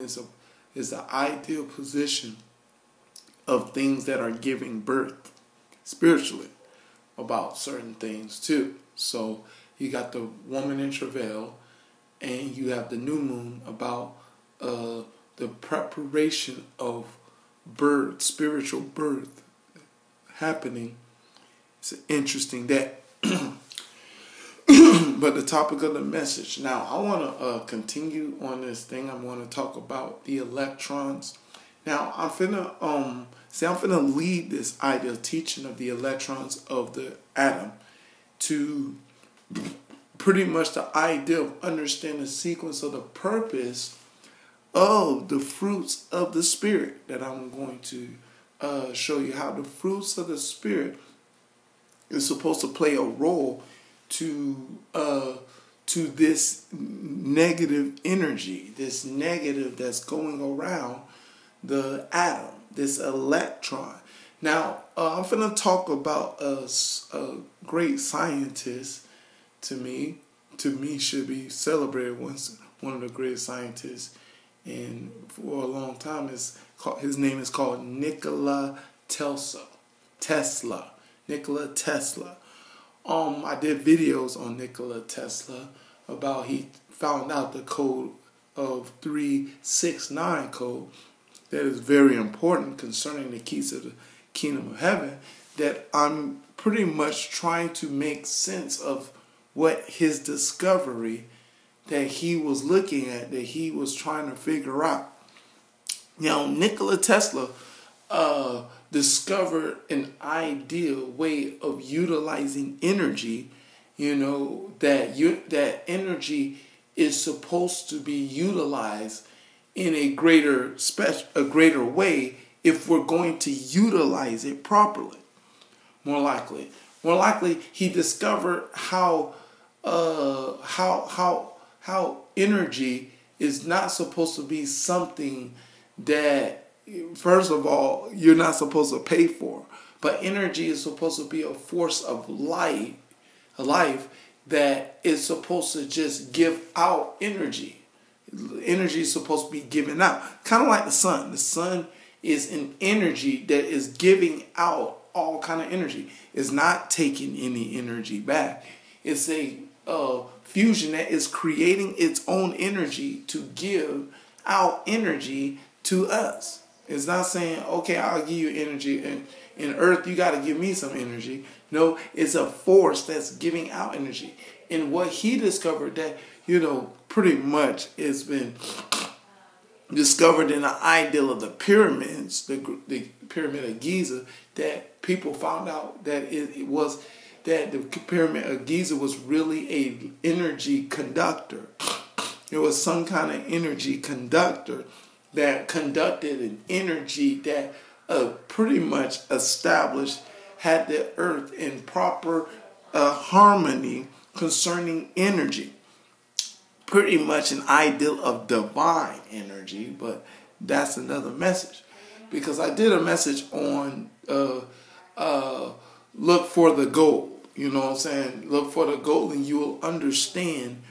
is a is the ideal position of things that are giving birth spiritually about certain things too. So you got the woman in travail, and you have the new moon about uh, the preparation of birth, spiritual birth happening. It's an interesting that. but the topic of the message. Now, I want to uh, continue on this thing. I'm going to talk about the electrons. Now, I'm finna um see. I'm finna lead this idea teaching of the electrons of the atom to pretty much the idea of understanding the sequence of the purpose of the fruits of the spirit that I'm going to uh, show you how the fruits of the spirit is supposed to play a role to uh, to this negative energy, this negative that's going around the atom, this electron. Now, uh, I'm going to talk about a, a great scientist to me. To me, should be celebrated once one of the greatest scientists, and for a long time, is called, his name is called Nikola Tesla. Tesla, Nikola Tesla. Um, I did videos on Nikola Tesla about he found out the code of 369 code that is very important concerning the keys of the kingdom of heaven that I'm pretty much trying to make sense of what his discovery that he was looking at that he was trying to figure out. Now Nikola Tesla uh, discovered an ideal way of utilizing energy, you know, that you, that energy is supposed to be utilized in a greater special a greater way if we're going to utilize it properly. More likely. More likely he discovered how uh how how how energy is not supposed to be something that first of all, you're not supposed to pay for. But energy is supposed to be a force of life, life that is supposed to just give out energy. Energy is supposed to be given out, kind of like the sun. The sun is an energy that is giving out all kind of energy. It's not taking any energy back. It's a uh, fusion that is creating its own energy to give out energy to us. It's not saying, okay, I'll give you energy. And in earth, you got to give me some energy. No, it's a force that's giving out energy. And what he discovered that, you know, pretty much has been discovered in the ideal of the pyramids, the, the pyramid of Giza, that people found out that it, it was that the pyramid of Giza was really a energy conductor. It was some kind of energy conductor that conducted an energy that uh, pretty much established had the earth in proper uh, harmony concerning energy. Pretty much an ideal of divine energy, but that's another message. Because I did a message on uh, uh, look for the gold. You know what I'm saying? Look for the gold, and you will understand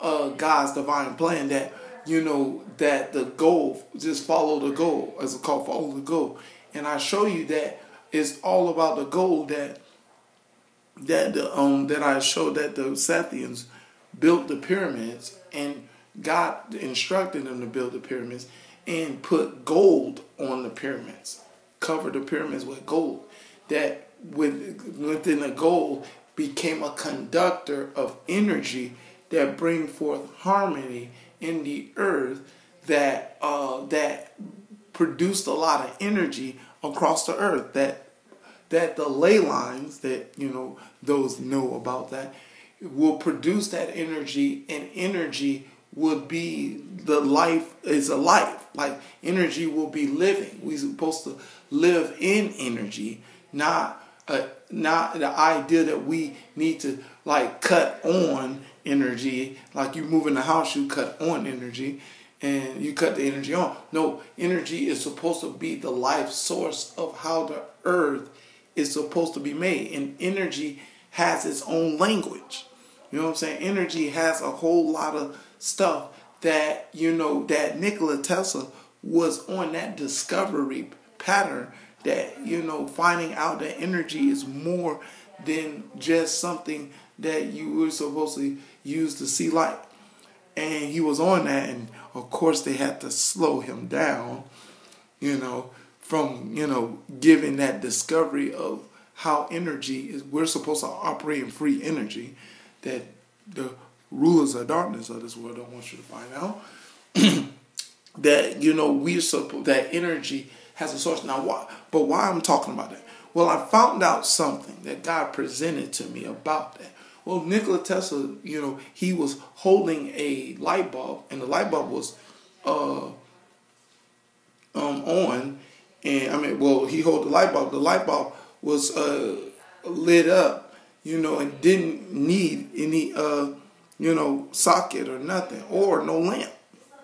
uh, God's divine plan that you know, that the goal, just follow the goal, as it's called, follow the goal. And I show you that it's all about the goal that that the um that I showed that the Sethians built the pyramids and God instructed them to build the pyramids and put gold on the pyramids, cover the pyramids with gold. That with, within the gold became a conductor of energy that bring forth harmony in the earth that uh, that produced a lot of energy across the earth. That that the ley lines that you know those know about that will produce that energy, and energy would be the life is a life. Like energy will be living. We're supposed to live in energy, not uh, not the idea that we need to like cut on energy. Like you move in the house, you cut on energy and you cut the energy on. No, energy is supposed to be the life source of how the earth is supposed to be made. And energy has its own language. You know what I'm saying? Energy has a whole lot of stuff that you know that Nikola Tesla was on that discovery pattern that you know finding out that energy is more than just something that you were supposed to use to see light. And he was on that and of course they had to slow him down you know from you know giving that discovery of how energy is we're supposed to operate in free energy that the rulers of darkness of this world don't want you to find out. That you know we're supposed that energy has a source. Now why but why i'm talking about that well i found out something that god presented to me about that well nikola tesla you know he was holding a light bulb and the light bulb was uh um on and i mean well he held the light bulb the light bulb was uh lit up you know and didn't need any uh you know socket or nothing or no lamp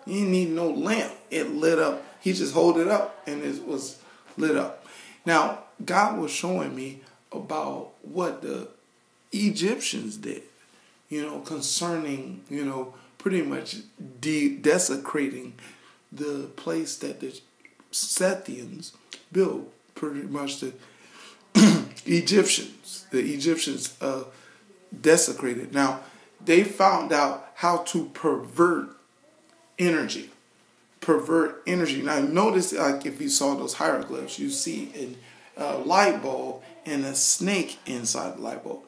He didn't need no lamp. It lit up. He just held it up and it was lit up. Now, God was showing me about what the Egyptians did, you know, concerning, you know, pretty much de- desecrating the place that the Sethians built, pretty much the Egyptians. The Egyptians uh, desecrated. Now, they found out how to pervert energy. Pervert energy. Now notice like if you saw those hieroglyphs, you see a light bulb and a snake inside the light bulb.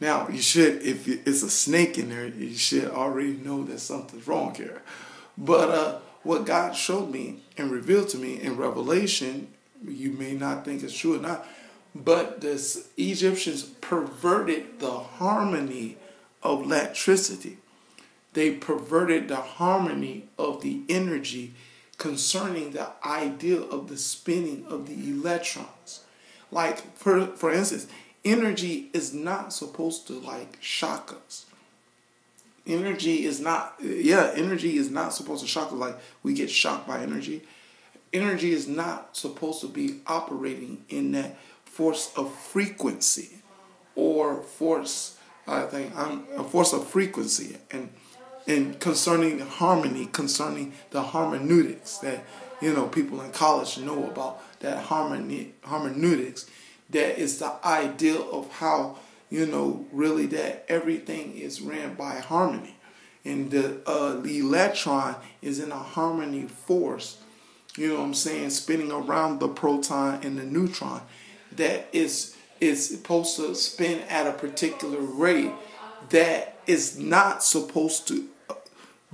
Now you should, if it's a snake in there, you should already know that something's wrong here. But uh, what God showed me and revealed to me in Revelation, you may not think it's true or not, but the Egyptians perverted the harmony of electricity they perverted the harmony of the energy concerning the idea of the spinning of the electrons. Like, for, for instance, energy is not supposed to like shock us. Energy is not, yeah, energy is not supposed to shock us like we get shocked by energy. Energy is not supposed to be operating in that force of frequency or force, I think, I'm a force of frequency. And and concerning harmony, concerning the hermeneutics that you know people in college know about that harmony hermeneutics that is the ideal of how you know really that everything is ran by harmony. And the uh, the electron is in a harmony force you know what i'm saying spinning around the proton and the neutron that is is supposed to spin at a particular rate that is not supposed to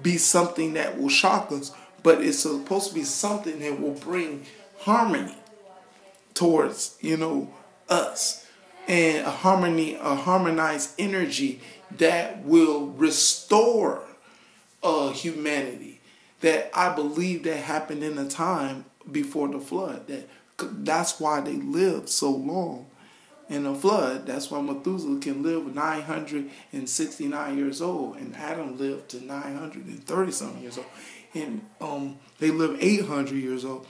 be something that will shock us, but it's supposed to be something that will bring harmony towards, you know, us. And a harmony, a harmonized energy that will restore uh, humanity. That I believe that happened in a time before the flood. That that's why they lived so long in a flood. That's why Methuselah can live 969 years old, and Adam lived to 930 something years old, and um, they live 800 years old.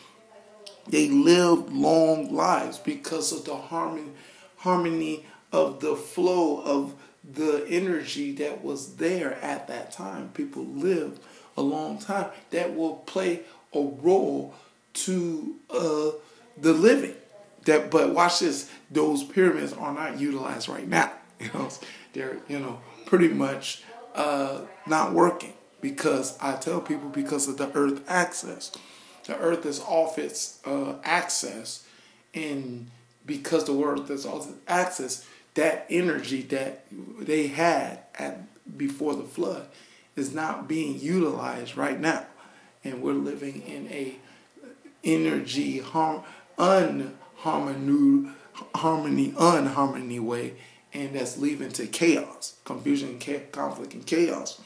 They lived long lives because of the harmony, harmony of the flow of the energy that was there at that time. People lived a long time. That will play a role to uh, the living that, but watch this. Those pyramids are not utilized right now. You know, they're you know pretty much uh, not working because I tell people because of the Earth axis. The Earth is off its uh, axis, and because the Earth is off its axis, that energy that they had at before the flood is not being utilized right now, and we're living in a energy harm un harmony, harmony, unharmony way, and that's leading to chaos, confusion, conflict, and chaos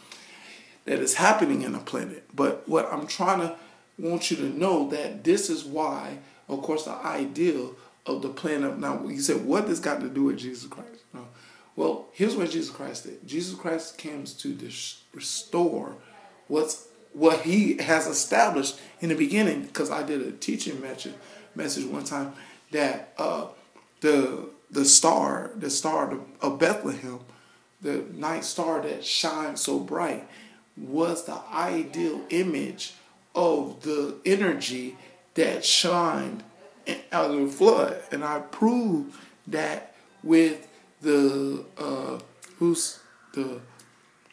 that is happening in the planet. But what I'm trying to want you to know that this is why, of course, the ideal of the plan of now. You said, what does got to do with Jesus Christ? No. Well, here's what Jesus Christ did. Jesus Christ comes to dis- restore what's what He has established in the beginning. Because I did a teaching message message one time that uh, the the star, the star of Bethlehem, the night star that shines so bright, was the ideal image of the energy that shined out of the flood. And I proved that with the uh, who's the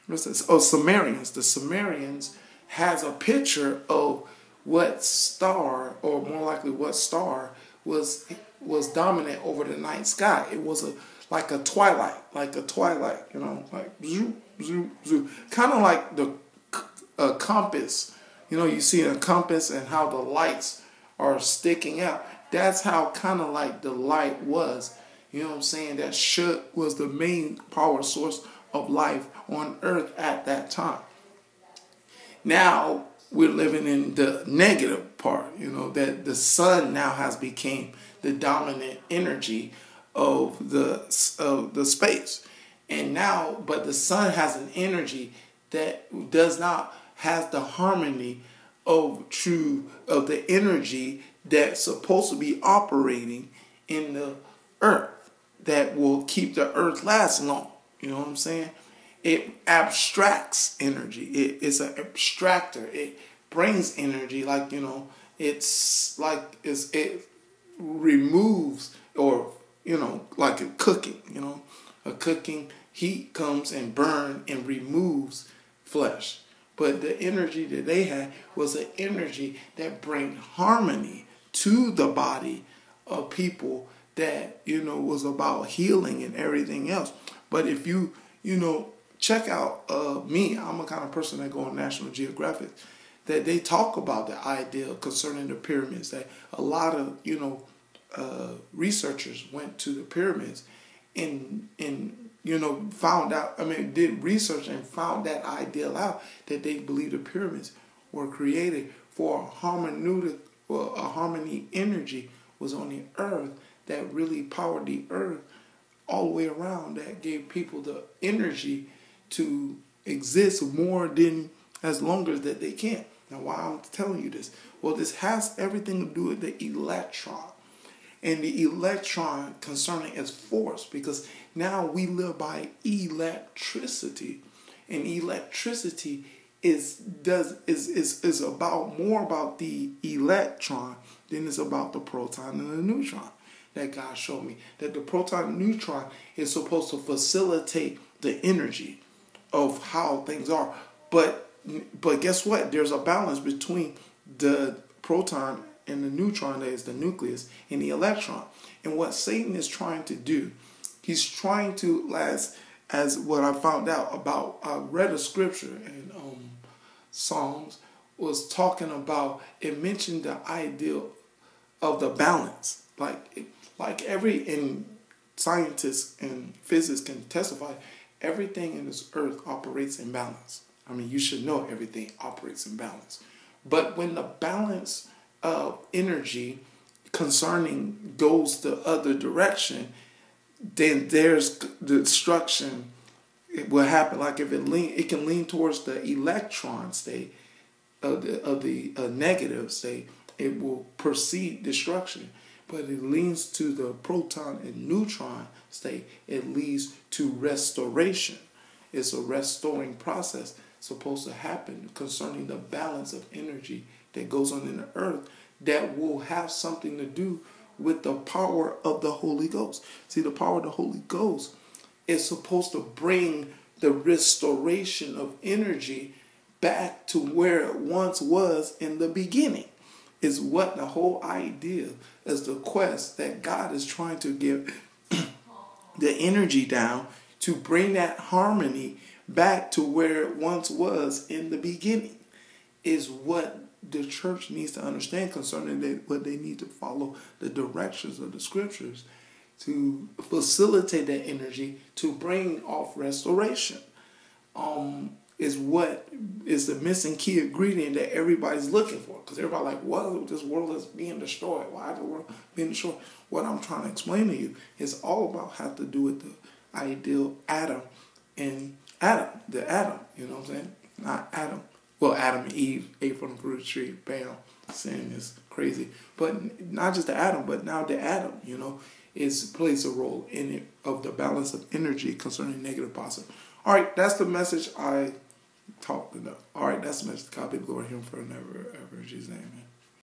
what's this? Oh, Sumerians. The Sumerians has a picture of what star, or more likely what star, was was dominant over the night sky. It was a like a twilight, like a twilight, you know, like zoom, zoom, zoom, kind of like the uh, compass. You know, you see a compass and how the lights are sticking out. That's how kind of like the light was. You know what I'm saying? That should was the main power source of life on earth at that time. Now we're living in the negative part, you know, that the sun now has become the dominant energy of the of the space. And now, but the sun has an energy that does not has the harmony of true of the energy that's supposed to be operating in the earth that will keep the earth last long. You know what I'm saying? It abstracts energy. It is an abstractor. It brings energy like you know. It's like it's, it removes or you know like a cooking. You know, a cooking heat comes and burn and removes flesh. But the energy that they had was an energy that bring harmony to the body of people that you know was about healing and everything else. But if you you know check out uh, me, I'm a kind of person that go on National Geographic that they talk about the idea concerning the pyramids. That a lot of you know uh, researchers went to the pyramids and and you know found out. I mean, did research and found that idea out that they believe the pyramids were created for a harmonic, well, a harmony energy was on the earth that really powered the earth all the way around that gave people the energy to exist more than as long as that they can. Now, why I'm telling you this? Well, this has everything to do with the electron. And the electron concerning its force, because now we live by electricity. And electricity is does is is, is about more about the electron than it's about the proton and the neutron that God showed me. That the proton neutron is supposed to facilitate the energy of how things are. But but guess what? There's a balance between the proton and the neutron that is the nucleus and the electron. And what Satan is trying to do, he's trying to as as what I found out about I read a scripture in um, Psalms was talking about it mentioned the ideal of the balance. Like like every and scientists and physicists can testify, everything in this earth operates in balance. I mean, you should know everything operates in balance. But when the balance of energy concerning goes the other direction, then there's destruction. It will happen. Like if it lean, it can lean towards the electron state of the of the uh, negative state. It will proceed destruction but it leans to the proton and neutron state. It leads to restoration. It's a restoring process supposed to happen concerning the balance of energy that goes on in the earth that will have something to do with the power of the Holy Ghost. See, the power of the Holy Ghost is supposed to bring the restoration of energy back to where it once was in the beginning is what the whole idea is the quest that God is trying to give the energy down to bring that harmony back to where it once was in the beginning is what the church needs to understand concerning they, what they need to follow the directions of the scriptures to facilitate that energy to bring off restoration. Um, is what is the missing key ingredient that everybody's looking for. Because everybody like, what this world is being destroyed. Why the world being destroyed? What I'm trying to explain to you is all about have to do with the ideal Adam and Adam, the Adam. You know what I'm saying? Not Adam. Well, Adam and Eve ate from the fruit tree. Bam, sin is crazy. But not just the Adam, but now the Adam. You know, is plays a role in it of the balance of energy concerning negative positive. All right, that's the message I talked enough. All right, that's the message. God be glory him for never ever. In Jesus' name.